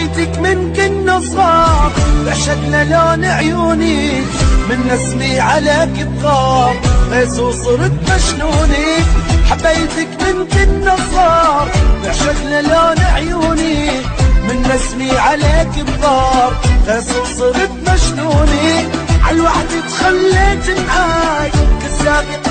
حبيتك من كنا صغار بعشقنا لون عيوني من اسمي عليك بغار بس وصرت مجنوني حبيتك من كنا صغار بعشقنا لون عيوني من اسمي عليك بغار بس وصرت مجنوني عالوحدة تخليت معاي كساك